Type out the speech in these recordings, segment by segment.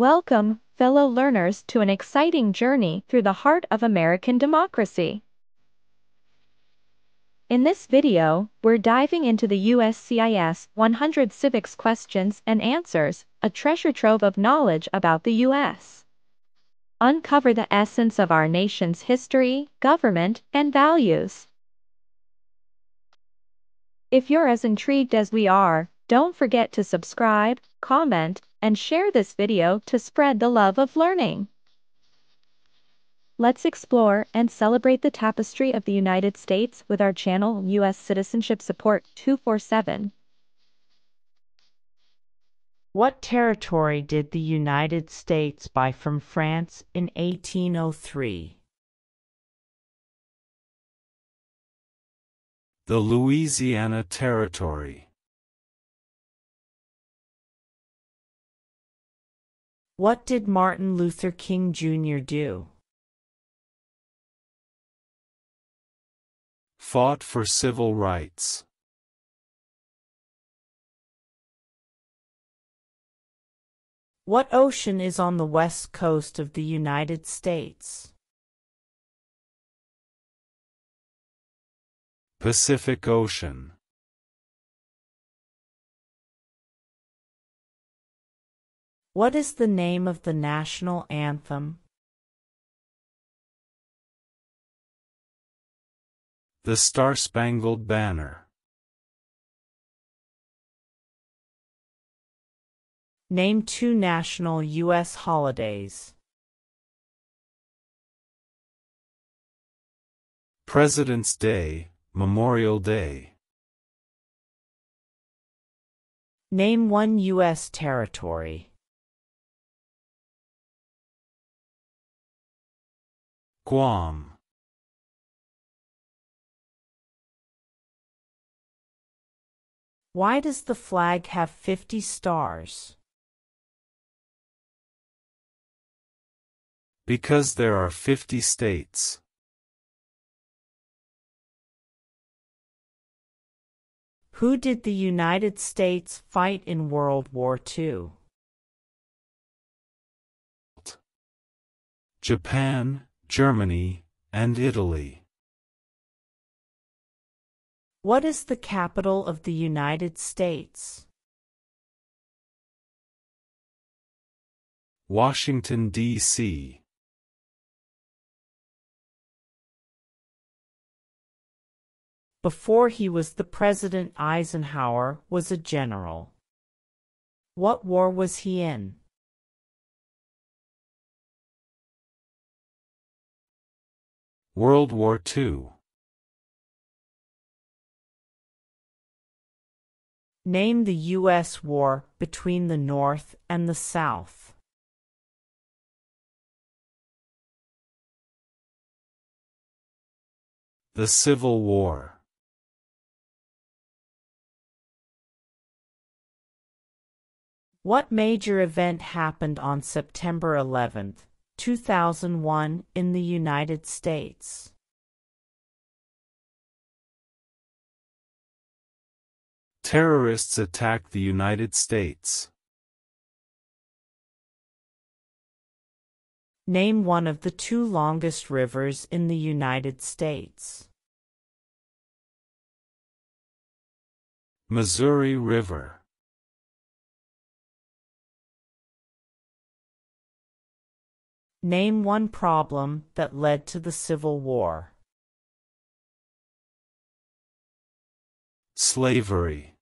Welcome, fellow learners to an exciting journey through the heart of American democracy. In this video, we're diving into the USCIS 100 Civics Questions and Answers, a treasure trove of knowledge about the U.S. Uncover the essence of our nation's history, government, and values. If you're as intrigued as we are, don't forget to subscribe, comment, and share this video to spread the love of learning. Let's explore and celebrate the tapestry of the United States with our channel U.S. Citizenship Support 247. What territory did the United States buy from France in 1803? The Louisiana Territory. What did Martin Luther King Jr. do? Fought for civil rights. What ocean is on the west coast of the United States? Pacific Ocean. What is the name of the national anthem? The Star Spangled Banner. Name two national U.S. holidays. President's Day, Memorial Day. Name one U.S. territory. Guam. Why does the flag have 50 stars? Because there are 50 states. Who did the United States fight in World War II? Japan, Germany, and Italy. What is the capital of the United States? Washington, D.C. Before he was the president Eisenhower was a general. What war was he in? World War II. Name the U.S. war between the North and the South. The Civil War. What major event happened on September 11, 2001 in the United States? Terrorists attack the United States. Name one of the two longest rivers in the United States. Missouri River. Name one problem that led to the Civil War. Slavery.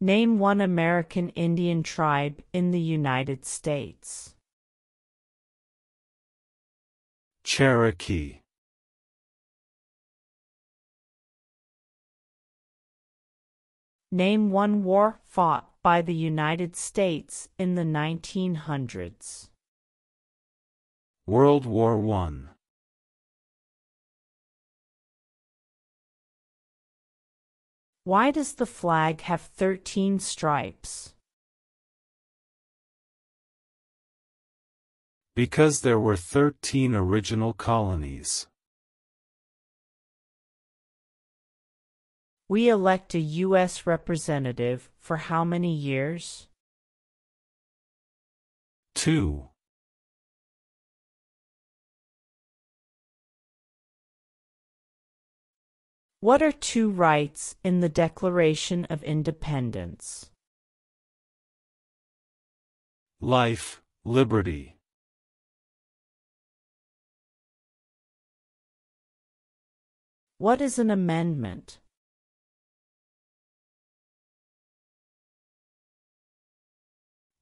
Name one American Indian tribe in the United States. Cherokee. Name one war fought by the United States in the 1900s. World War I. Why does the flag have 13 stripes? Because there were 13 original colonies. We elect a U.S. representative for how many years? 2. What are two rights in the Declaration of Independence? Life, liberty. What is an amendment?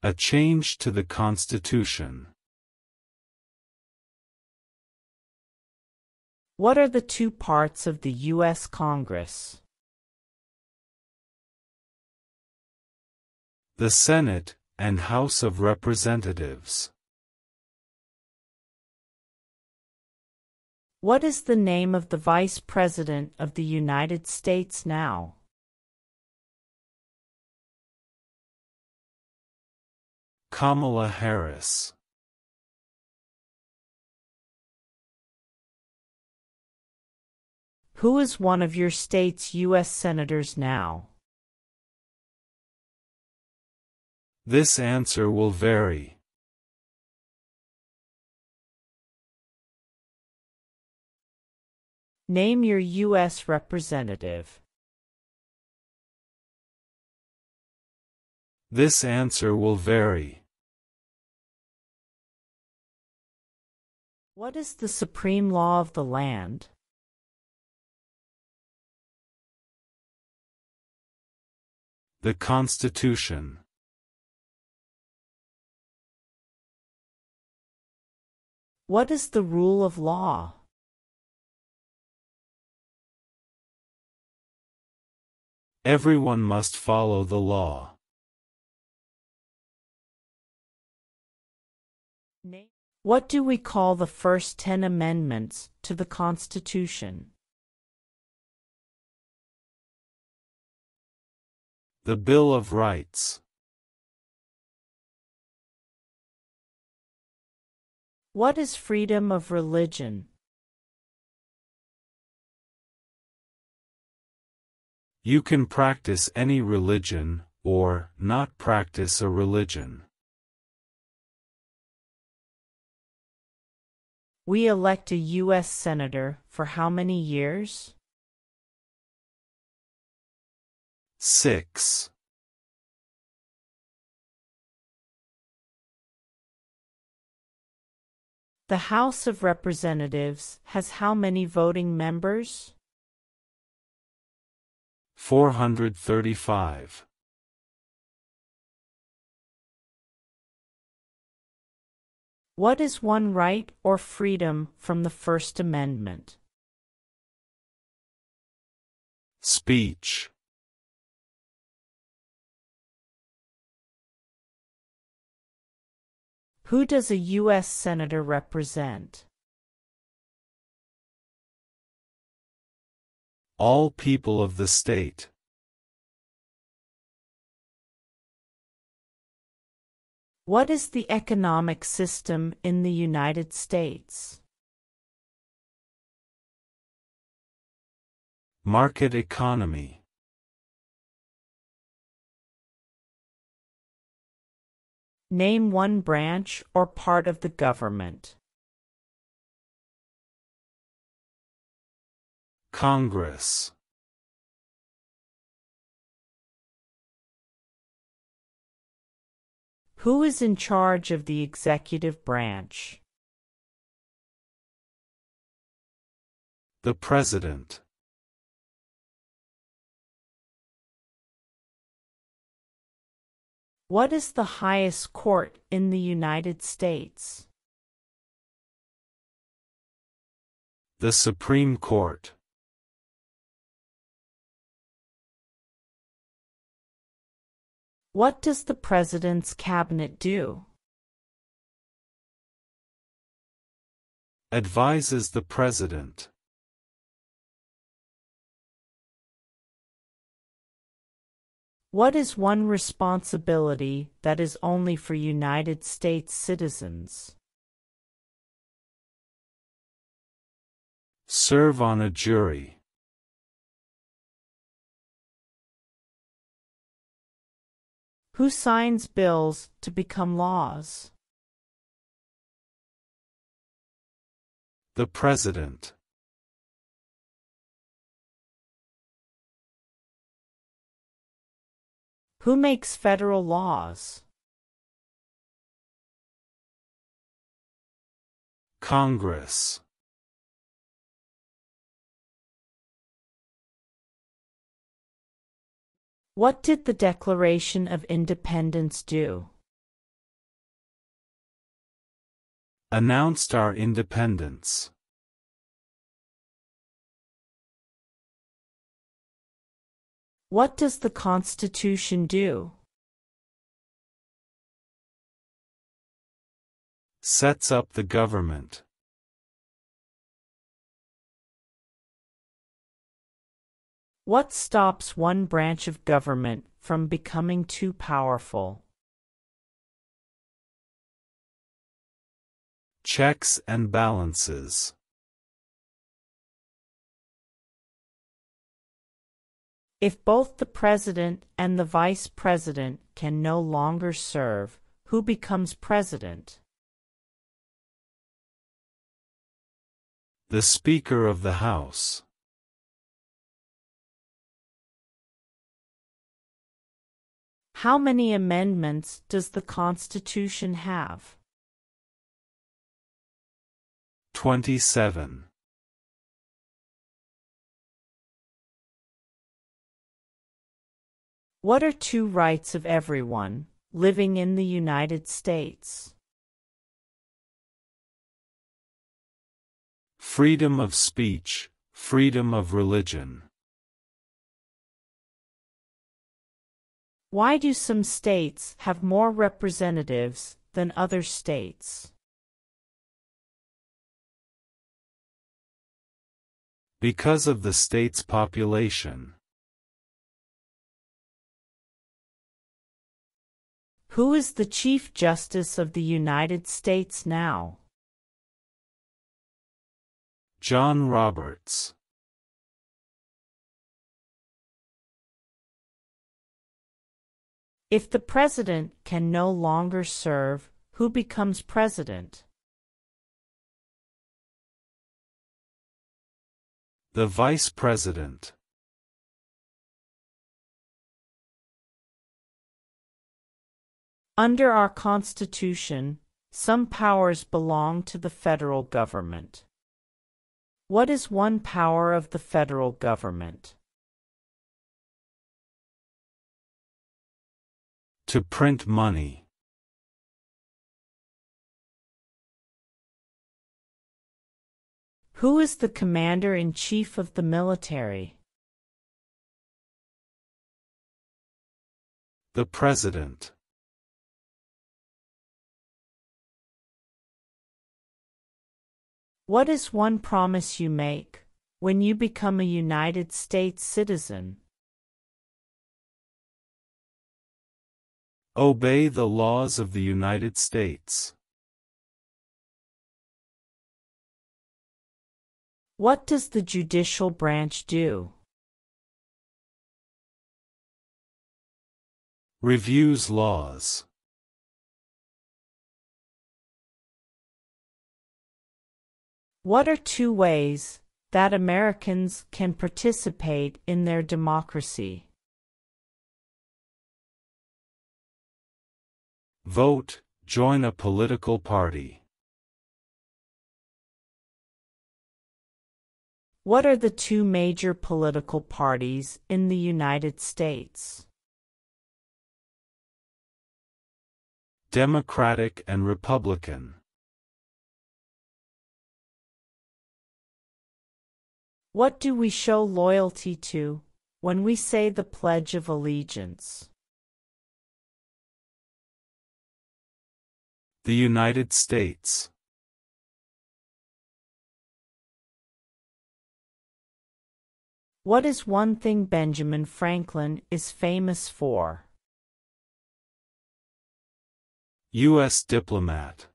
A change to the Constitution. What are the two parts of the U.S. Congress? The Senate and House of Representatives. What is the name of the Vice President of the United States now? Kamala Harris. Who is one of your state's U.S. Senators now? This answer will vary. Name your U.S. Representative. This answer will vary. What is the supreme law of the land? The Constitution. What is the rule of law? Everyone must follow the law. What do we call the first ten amendments to the Constitution? The Bill of Rights. What is freedom of religion? You can practice any religion, or not practice a religion. We elect a U.S. Senator for how many years? 6. The House of Representatives has how many voting members? 435. What is one right or freedom from the First Amendment? Speech. Who does a U.S. Senator represent? All people of the state. What is the economic system in the United States? Market economy. Name one branch or part of the government. Congress. Who is in charge of the executive branch? The President. What is the highest court in the United States? The Supreme Court. What does the President's Cabinet do? Advises the President. What is one responsibility that is only for United States citizens? Serve on a jury. Who signs bills to become laws? The President. Who makes federal laws? Congress. What did the Declaration of Independence do? Announced our independence. What does the Constitution do? Sets up the government. What stops one branch of government from becoming too powerful? Checks and balances. If both the president and the vice president can no longer serve, who becomes president? The Speaker of the House. How many amendments does the Constitution have? 27. What are two rights of everyone living in the United States? Freedom of speech, freedom of religion. Why do some states have more representatives than other states? Because of the state's population. Who is the Chief Justice of the United States now? John Roberts. If the president can no longer serve, who becomes president? The Vice President. Under our Constitution, some powers belong to the federal government. What is one power of the federal government? To print money. Who is the commander in chief of the military? The President. What is one promise you make when you become a United States citizen? Obey the laws of the United States. What does the judicial branch do? Reviews laws. What are two ways that Americans can participate in their democracy? Vote, join a political party. What are the two major political parties in the United States? Democratic and Republican. What do we show loyalty to when we say the Pledge of Allegiance? The United States. What is one thing Benjamin Franklin is famous for? U.S. diplomat.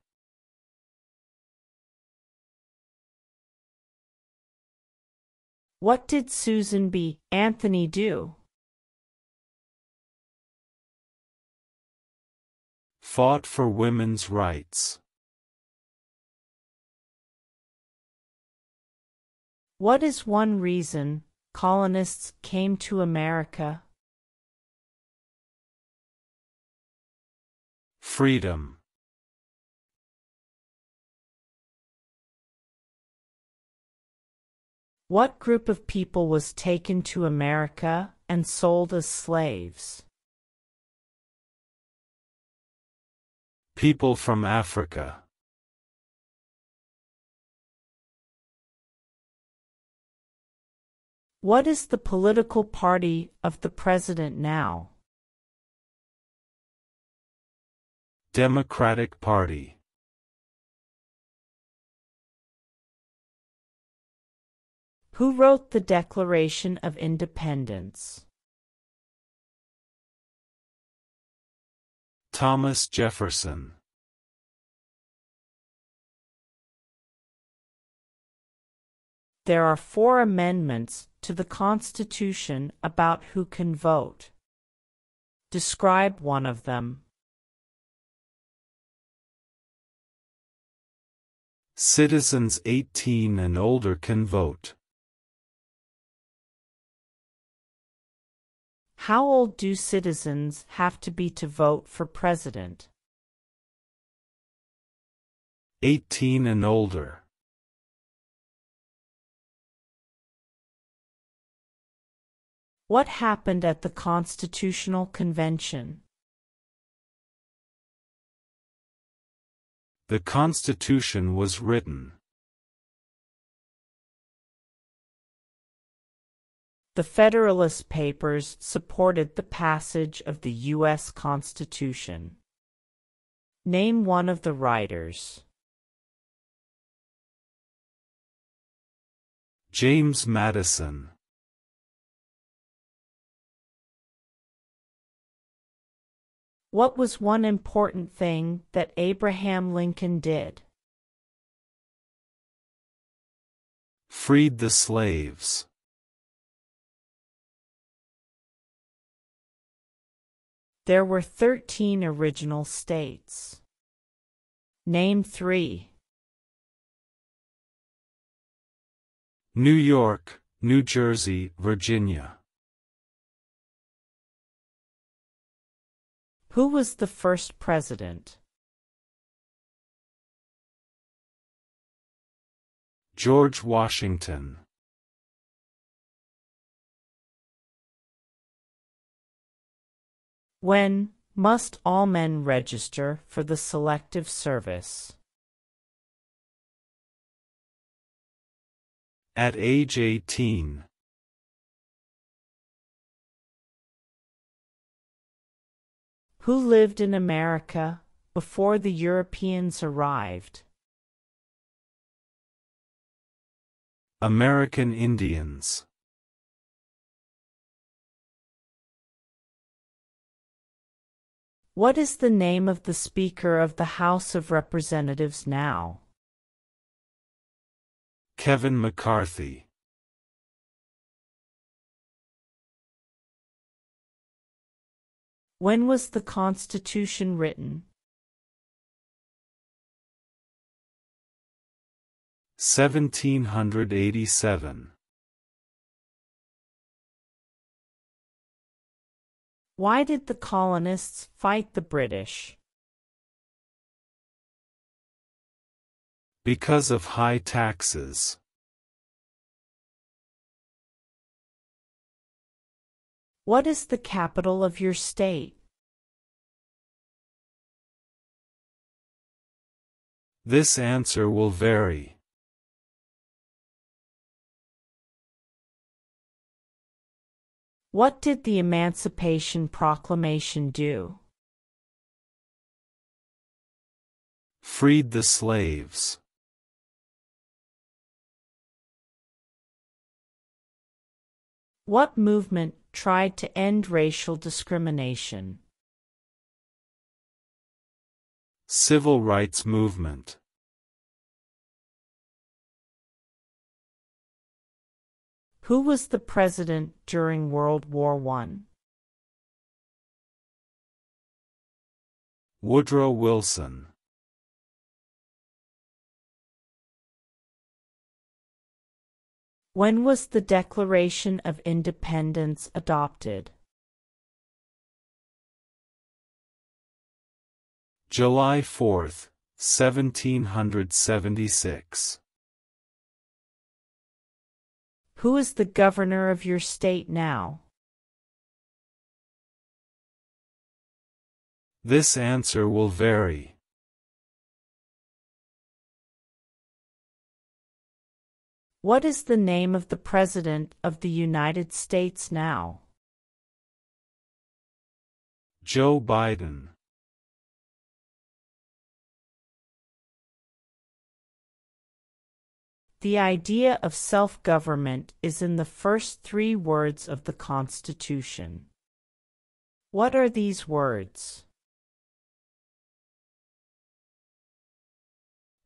What did Susan B. Anthony do? Fought for women's rights. What is one reason colonists came to America? Freedom. What group of people was taken to America and sold as slaves? People from Africa. What is the political party of the president now? Democratic Party. Who wrote the Declaration of Independence? Thomas Jefferson. There are four amendments to the Constitution about who can vote. Describe one of them. Citizens 18 and older can vote. How old do citizens have to be to vote for president? 18 and older. What happened at the Constitutional Convention? The Constitution was written. The Federalist Papers supported the passage of the U.S. Constitution. Name one of the writers. James Madison. What was one important thing that Abraham Lincoln did? Freed the slaves. There were 13 original states. Name three. New York, New Jersey, Virginia. Who was the first president? George Washington. When must all men register for the Selective Service? At age 18. Who lived in America before the Europeans arrived? American Indians. What is the name of the Speaker of the House of Representatives now? Kevin McCarthy. When was the Constitution written? 1787. Why did the colonists fight the British? Because of high taxes. What is the capital of your state? This answer will vary. What did the Emancipation Proclamation do? Freed the slaves. What movement tried to end racial discrimination? Civil rights movement. Who was the president during World War I? Woodrow Wilson. When was the Declaration of Independence adopted? July 4, 1776. Who is the governor of your state now? This answer will vary. What is the name of the President of the United States now? Joe Biden. The idea of self-government is in the first three words of the Constitution. What are these words?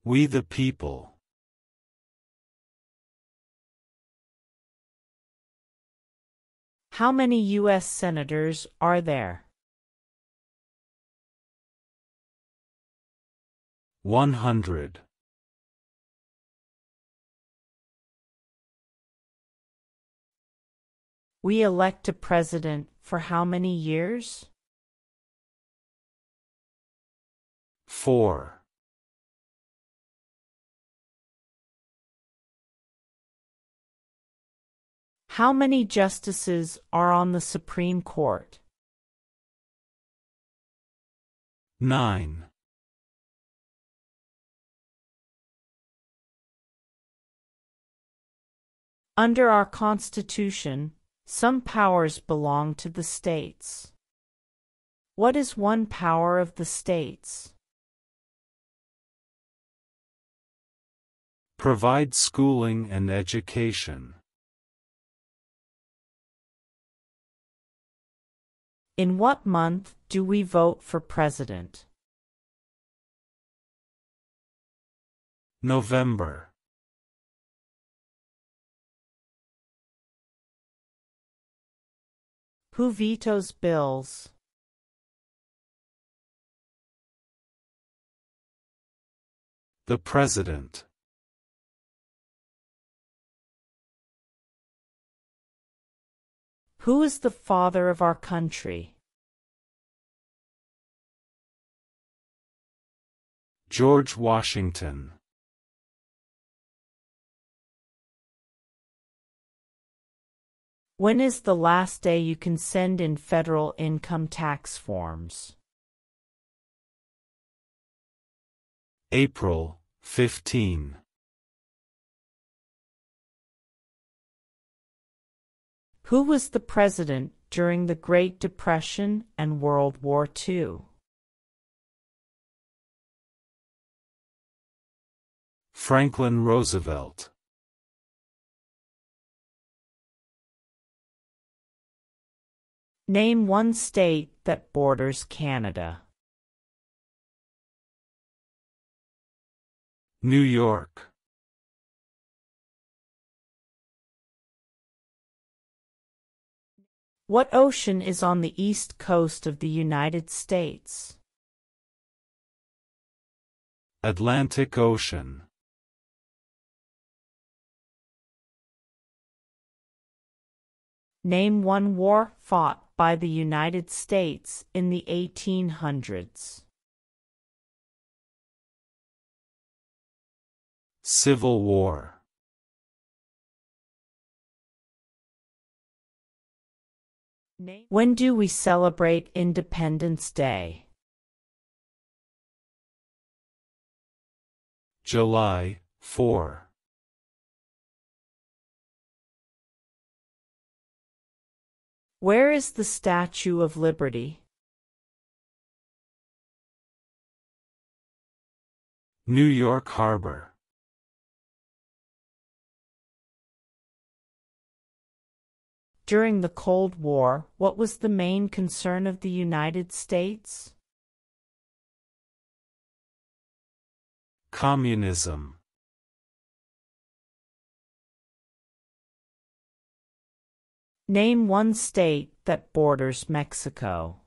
We the people. How many U.S. senators are there? 100. We elect a president for how many years? 4. How many justices are on the Supreme Court? 9. Under our Constitution, some powers belong to the states. What is one power of the states? Provide schooling and education. In what month do we vote for president? November. Who vetoes bills? The President. Who is the father of our country? George Washington. When is the last day you can send in federal income tax forms? April 15. Who was the president during the Great Depression and World War II? Franklin Roosevelt. Name one state that borders Canada. New York. What ocean is on the east coast of the United States? Atlantic Ocean. Name one war fought by the United States in the 1800s. Civil War. When do we celebrate Independence Day? July 4. Where is the Statue of Liberty? New York Harbor. During the Cold War, what was the main concern of the United States? Communism. Name one state that borders Mexico.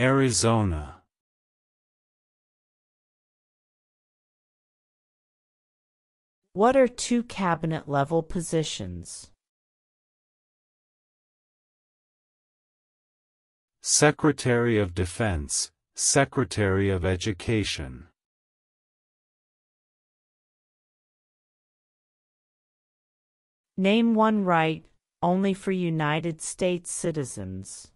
Arizona. What are two cabinet level positions? Secretary of Defense, Secretary of Education. Name one right only for United States citizens.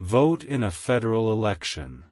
Vote in a federal election.